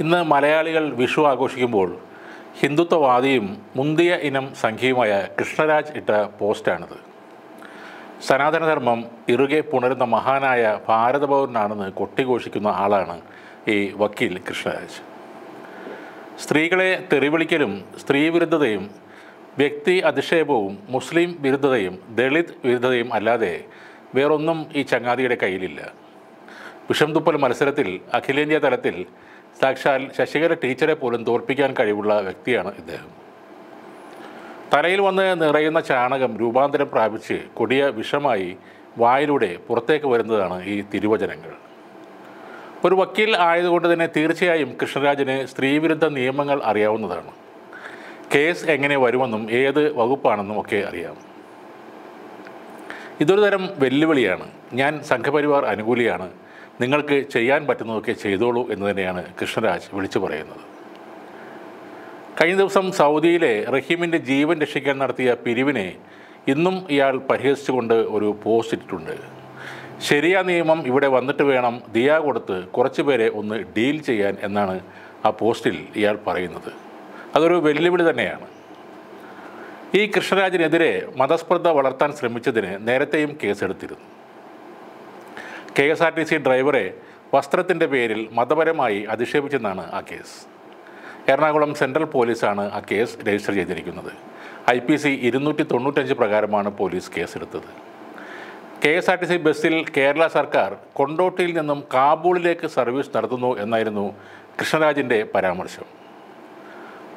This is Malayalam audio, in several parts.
ഇന്ന് മലയാളികൾ വിഷു ആഘോഷിക്കുമ്പോൾ ഹിന്ദുത്വവാദിയും മുന്തിയ ഇനം സംഘിയുമായ കൃഷ്ണരാജ് ഇട്ട പോസ്റ്റാണിത്. സനാതനധർമ്മം ഇറുകെ പുണരുന്ന മഹാനായ ഭാരതപൗരനാണെന്ന് കൊട്ടിഘോഷിക്കുന്ന ആളാണ് ഈ വക്കീൽ കൃഷ്ണരാജ്. സ്ത്രീകളെ തെറിവിളിക്കലും സ്ത്രീവിരുദ്ധതയും വ്യക്തി അധിക്ഷേപവും മുസ്ലിം വിരുദ്ധതയും ദളിത് വിരുദ്ധതയും അല്ലാതെ വേറൊന്നും ഈ ചങ്ങാതിയുടെ കയ്യിലില്ല. വിഷം തുപ്പൽ മത്സരത്തിൽ അഖിലേന്ത്യാ തലത്തിൽ സാക്ഷാൽ ശശികല ടീച്ചറെ പോലും തോൽപ്പിക്കാൻ കഴിവുള്ള വ്യക്തിയാണ് ഇദ്ദേഹം. തലയിൽ വന്ന് നിറയുന്ന ചാണകം രൂപാന്തരം പ്രാപിച്ച് കൊടിയ വിഷമായി വായിലൂടെ പുറത്തേക്ക് വരുന്നതാണ് ഈ തിരുവചനങ്ങൾ. ഒരു വക്കീൽ ആയതുകൊണ്ട് തന്നെ തീർച്ചയായും കൃഷ്ണരാജന് സ്ത്രീവിരുദ്ധ നിയമങ്ങൾ അറിയാവുന്നതാണ്. കേസ് എങ്ങനെ വരുമെന്നും ഏത് വകുപ്പാണെന്നും ഒക്കെ അറിയാം. ഇതൊരു തരം വെല്ലുവിളിയാണ്. ഞാൻ സംഘപരിവാർ അനുകൂലിയാണ്. നിങ്ങൾക്ക് ചെയ്യാൻ പറ്റുന്നതൊക്കെ ചെയ്തോളൂ എന്ന് തന്നെയാണ് കൃഷ്ണരാജ് വിളിച്ചു പറയുന്നത്. കഴിഞ്ഞ ദിവസം സൗദിയിലെ റഹീമിന്റെ ജീവൻ രക്ഷിക്കാൻ നടത്തിയ പിരിവിനെ ഇന്നും ഇയാൾ പരിഹസിച്ചുകൊണ്ട് ഒരു പോസ്റ്റ് ഇട്ടിട്ടുണ്ട്. ശരിയാ നിയമം ഇവിടെ വന്നിട്ട് വേണം ദിയ കൊടുത്ത് കുറച്ച് പേരെ ഒന്ന് ഡീൽ ചെയ്യാൻ എന്നാണ് ആ പോസ്റ്റിൽ ഇയാൾ പറയുന്നത്. അതൊരു വെല്ലുവിളി തന്നെയാണ്. ഈ കൃഷ്ണരാജിനെതിരെ മതസ്പർദ്ധ വളർത്താൻ ശ്രമിച്ചതിന് നേരത്തെയും കേസെടുത്തിരുന്നു. K S R T C ഡ്രൈവറെ വസ്ത്രത്തിന്റെ പേരിൽ മതപരമായി അധിക്ഷേപിച്ചെന്നാണ് ആ കേസ്. എറണാകുളം സെൻട്രൽ പോലീസാണ് ആ കേസ് രജിസ്റ്റർ ചെയ്തിരിക്കുന്നത്. ഐ പി സി ഇരുന്നൂറ്റി തൊണ്ണൂറ്റഞ്ച് പ്രകാരമാണ് പോലീസ് കേസെടുത്തത്. K S R T C ബസ്സിൽ കേരള സർക്കാർ കൊണ്ടോട്ടിയിൽ നിന്നും കാബൂളിലേക്ക് സർവീസ് നടത്തുന്നു എന്നായിരുന്നു കൃഷ്ണരാജിന്റെ പരാമർശം.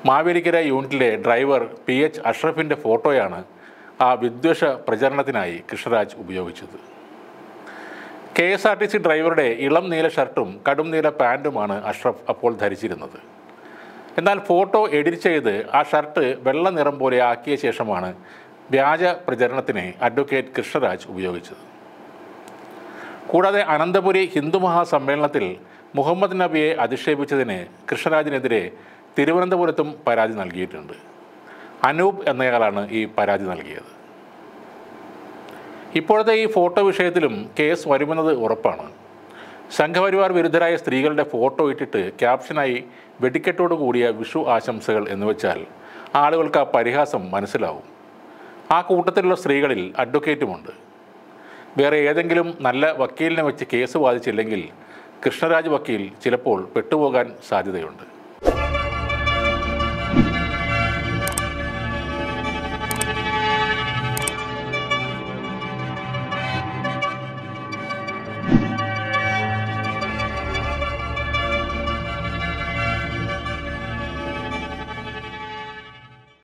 മാവേലിക്കര യൂണിറ്റിലെ ഡ്രൈവർ പി എച്ച് അഷ്റഫിന്റെ ഫോട്ടോയാണ് ആ വിദ്വേഷ പ്രചരണത്തിനായി കൃഷ്ണരാജ് ഉപയോഗിച്ചത്. K S R T C ഡ്രൈവറുടെ ഇളം നീല ഷർട്ടും കടും നീല പാന്റുമാണ് അഷ്റഫ് അപ്പോൾ ധരിച്ചിരുന്നത്. എന്നാൽ ഫോട്ടോ എഡിറ്റ് ചെയ്ത് ആ ഷർട്ട് വെള്ള നിറം പോലെ ആക്കിയ ശേഷമാണ് വ്യാജ പ്രചരണത്തിന് അഡ്വക്കേറ്റ് കൃഷ്ണരാജ് ഉപയോഗിച്ചത്. കൂടാതെ അനന്തപുരി ഹിന്ദു മഹാസമ്മേളനത്തിൽ മുഹമ്മദ് നബിയെ അധിക്ഷേപിച്ചതിന് കൃഷ്ണരാജിനെതിരെ തിരുവനന്തപുരത്തും പരാതി നൽകിയിട്ടുണ്ട്. അനൂപ് എന്നയാളാണ് ഈ പരാതി നൽകിയത്. ഇപ്പോഴത്തെ ഈ ഫോട്ടോ വിഷയത്തിലും കേസ് വരുമെന്നത് ഉറപ്പാണ്. സംഘപരിവാർ വിരുദ്ധരായ സ്ത്രീകളുടെ ഫോട്ടോ ഇട്ടിട്ട് ക്യാപ്ഷനായി വെടിക്കെട്ടോട് കൂടിയ വിഷു ആശംസകൾ എന്ന് വെച്ചാൽ ആളുകൾക്ക് ആ പരിഹാസം മനസ്സിലാവും. ആ കൂട്ടത്തിലുള്ള സ്ത്രീകളിൽ അഡ്വക്കേറ്റുമുണ്ട്. വേറെ ഏതെങ്കിലും നല്ല വക്കീലിനെ വെച്ച് കേസ് വാദിച്ചില്ലെങ്കിൽ കൃഷ്ണരാജ് വക്കീൽ ചിലപ്പോൾ പെട്ടുപോകാൻ സാധ്യതയുണ്ട്.